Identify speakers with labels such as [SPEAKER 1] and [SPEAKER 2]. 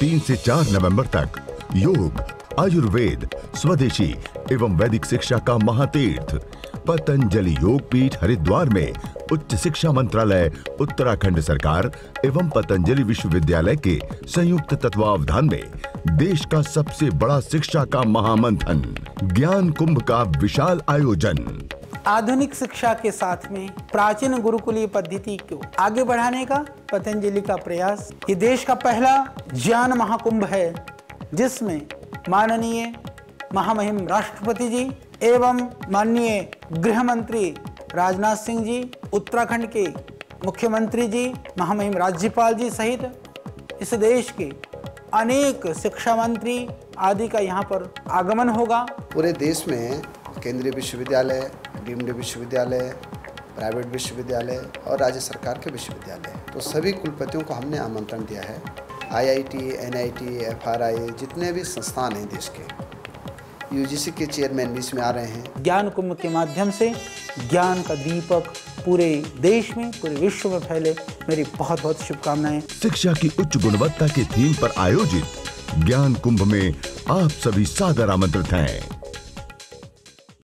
[SPEAKER 1] तीन से चार नवंबर तक योग, आयुर्वेद, स्वदेशी एवं वैदिक शिक्षा का महातीर्थ, पतंजलि योग पीठ हरिद्वार में उच्च शिक्षा मंत्रालय, उत्तराखंड सरकार एवं पतंजलि विश्वविद्यालय के संयुक्त तत्वावधान में देश का सबसे बड़ा शिक्षा का महामंथन, ज्ञान कुंभ का विशाल आयोजन।
[SPEAKER 2] आधुनिक शिक्षा के साथ में प्राचीन गुरुकुलीय पद्धति को आगे बढ़ाने का पतंजलि का प्रयास। ये देश का पहला ज्ञान महाकुंभ है, जिसमें माननीय महामहिम राष्ट्रपति जी एवं माननीय गृह मंत्री राजनाथ सिंह जी, उत्तराखंड के मुख्यमंत्री जी, महामहिम राज्यपाल जी सहित इस देश के अनेक शिक्षा मंत्री आदि का यहाँ पर आगमन होगा।
[SPEAKER 3] पूरे देश में केंद्रीय विश्वविद्यालय डीम्ड विश्वविद्यालय प्राइवेट विश्वविद्यालय और राज्य सरकार के विश्वविद्यालय। तो सभी कुलपतियों को हमने आमंत्रण दिया है। आईआईटी, एनआईटी, एफआरआई जितने भी संस्थान हैं देश के यूजीसी के चेयरमैन भी इसमें आ रहे हैं।
[SPEAKER 2] ज्ञान कुंभ के माध्यम से ज्ञान का दीपक पूरे देश में पूरे विश्व में फैले। मेरी बहुत बहुत शुभकामनाएँ।
[SPEAKER 1] शिक्षा की उच्च गुणवत्ता के थीम पर आयोजित ज्ञान कुंभ में आप सभी सादर आमंत्रित हैं।